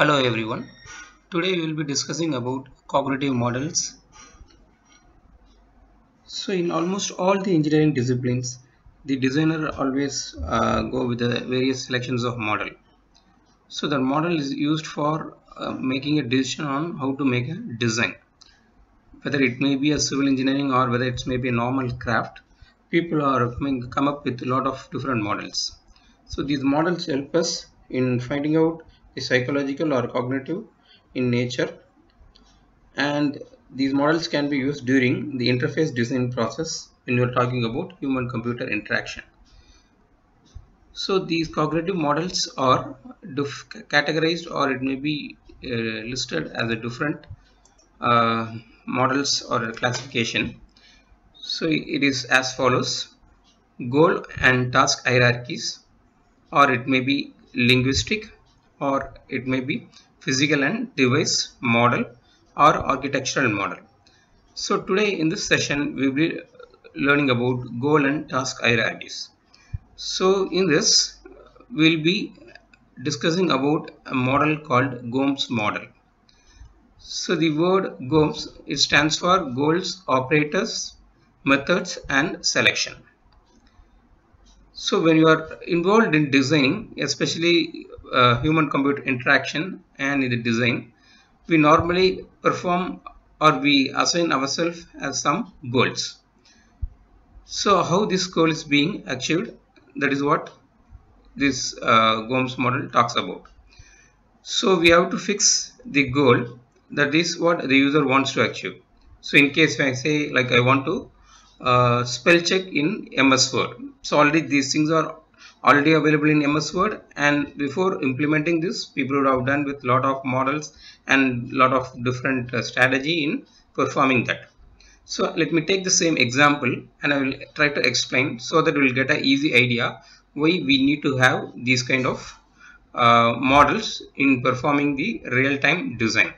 Hello everyone. Today we will be discussing about cognitive models. So in almost all the engineering disciplines, the designer always uh, go with the various selections of model. So the model is used for uh, making a decision on how to make a design. Whether it may be a civil engineering or whether it may be a normal craft, people are coming come up with a lot of different models. So these models help us in finding out the psychological or cognitive in nature and these models can be used during the interface design process when you are talking about human computer interaction. So these cognitive models are categorized or it may be uh, listed as a different uh, models or a classification. So it is as follows goal and task hierarchies or it may be linguistic or it may be physical and device model or architectural model. So today in this session we will be learning about goal and task hierarchies. So in this we will be discussing about a model called GOMS model. So the word GOMS it stands for goals, operators, methods and selection. So when you are involved in designing, especially uh, human computer interaction and in the design, we normally perform or we assign ourselves as some goals. So how this goal is being achieved, that is what this uh, GOMS model talks about. So we have to fix the goal that is what the user wants to achieve. So in case I say like I want to uh, spell check in MS Word. So already these things are already available in MS Word and before implementing this people would have done with lot of models and lot of different uh, strategy in performing that. So let me take the same example and I will try to explain so that we will get an easy idea why we need to have these kind of uh, models in performing the real-time design.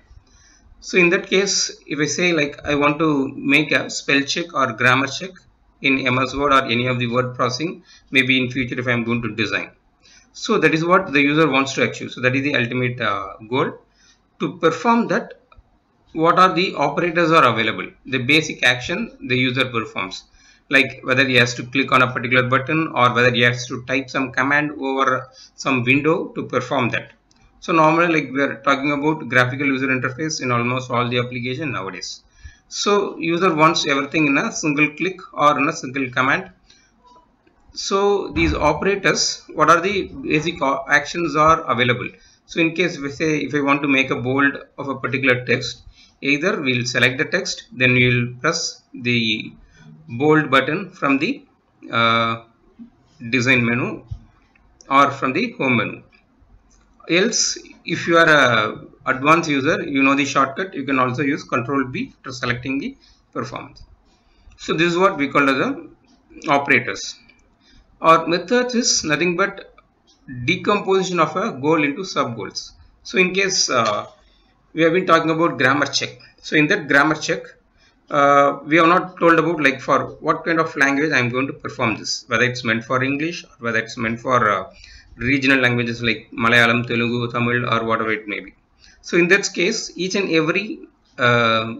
So in that case, if I say like I want to make a spell check or grammar check in MS Word or any of the word processing, maybe in future if I am going to design. So that is what the user wants to achieve. So that is the ultimate uh, goal. To perform that, what are the operators are available? The basic action the user performs. Like whether he has to click on a particular button or whether he has to type some command over some window to perform that. So normally like we are talking about graphical user interface in almost all the application nowadays. So user wants everything in a single click or in a single command. So these operators, what are the basic actions are available. So in case we say if I want to make a bold of a particular text, either we'll select the text, then we'll press the bold button from the uh, design menu or from the home menu else if you are a advanced user you know the shortcut. You can also use control B for selecting the performance. So this is what we call as the operators. Our methods is nothing but decomposition of a goal into sub goals so in case uh, we have been talking about grammar check. So in that grammar check uh, we are not told about like for what kind of language I am going to perform this. Whether it's meant for English or whether it's meant for uh, regional languages like Malayalam, Telugu, Tamil or whatever it may be. So in that case, each and every uh,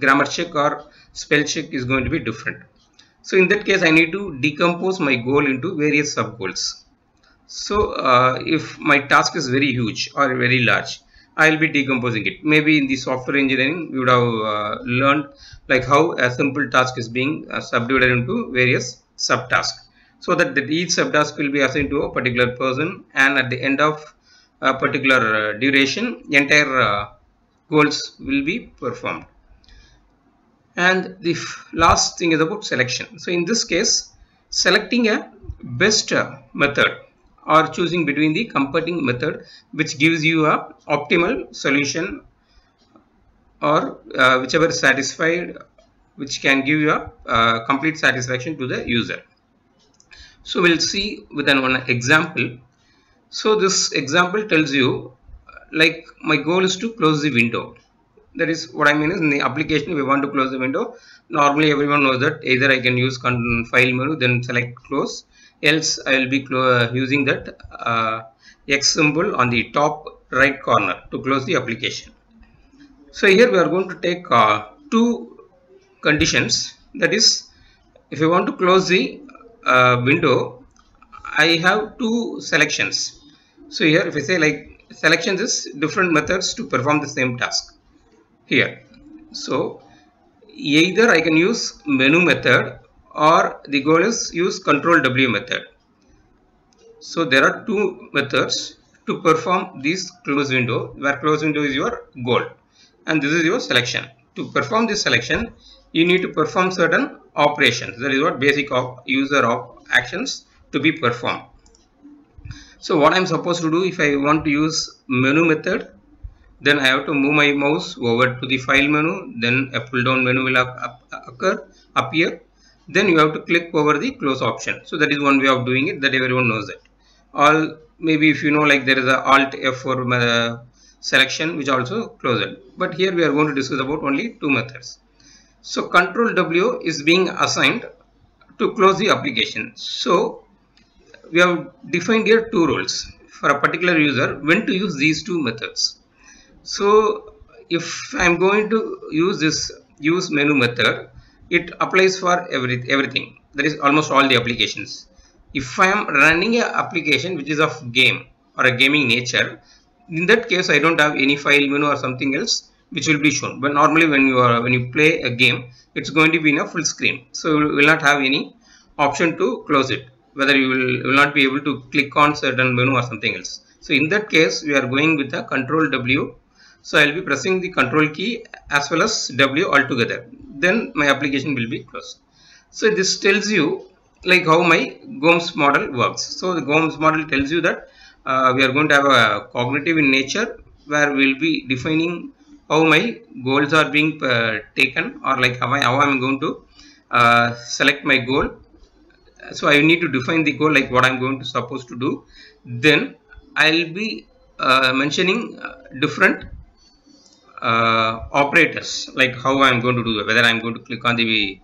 grammar check or spell check is going to be different. So in that case, I need to decompose my goal into various sub goals. So uh, if my task is very huge or very large, I will be decomposing it. Maybe in the software engineering, you would have uh, learned like how a simple task is being uh, subdivided into various subtasks so that, each subtask will be assigned to a particular person and at the end of a particular uh, duration entire uh, goals will be performed. And the last thing is about selection. So in this case selecting a best uh, method or choosing between the competing method which gives you a optimal solution or uh, whichever satisfied which can give you a uh, complete satisfaction to the user so we'll see with an one example. So this example tells you like my goal is to close the window. That is what I mean is in the application we want to close the window. Normally everyone knows that either I can use file menu then select close else I will be using that uh, X symbol on the top right corner to close the application. So here we are going to take uh, two conditions that is if you want to close the uh, window I have two selections. So here if I say like selections is different methods to perform the same task here. So either I can use menu method or the goal is use control W method. So there are two methods to perform this close window where close window is your goal and this is your selection. To perform this selection you need to perform certain operations. That is what basic of user of actions to be performed. So what I am supposed to do if I want to use menu method then I have to move my mouse over to the file menu then a pull down menu will occur appear. Then you have to click over the close option. So that is one way of doing it that everyone knows it. All maybe if you know like there is a alt F for uh, selection which also close it. But here we are going to discuss about only two methods so control W is being assigned to close the application. So we have defined here two rules for a particular user when to use these two methods. So if I'm going to use this use menu method it applies for every, everything. That is almost all the applications. If I am running a application which is of game or a gaming nature in that case I don't have any file menu or something else which will be shown but normally when you are when you play a game it's going to be in a full screen so you will not have any option to close it whether you will, will not be able to click on certain menu or something else so in that case we are going with the control W so I will be pressing the control key as well as W altogether. Then my application will be closed. So this tells you like how my GOMS model works. So the GOMS model tells you that uh, we are going to have a cognitive in nature where we will be defining how my goals are being uh, taken or like how I how I'm going to uh, select my goal. So I need to define the goal like what I'm going to supposed to do. Then I'll be uh, mentioning uh, different uh, operators like how I'm going to do it, whether I'm going to click on the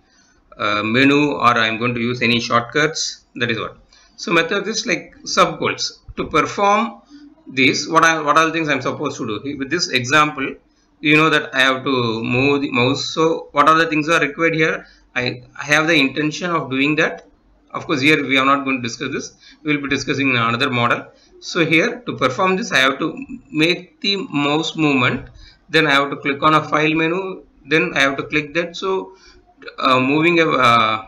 uh, menu or I'm going to use any shortcuts that is what. So methods is like sub goals to perform this what I what are the things I'm supposed to do with this example you know that I have to move the mouse. So what are the things are required here? I, I have the intention of doing that. Of course here we are not going to discuss this. We will be discussing another model. So here to perform this I have to make the mouse movement. Then I have to click on a file menu. Then I have to click that. So uh, moving a uh,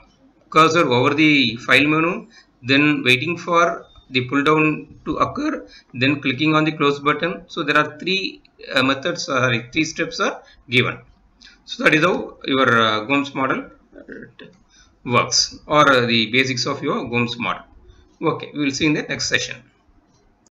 cursor over the file menu. Then waiting for the pull down to occur then clicking on the close button. So there are three uh, methods uh, three steps are given. So that is how your uh, GOMS model uh, works or uh, the basics of your GOMS model. Okay we will see in the next session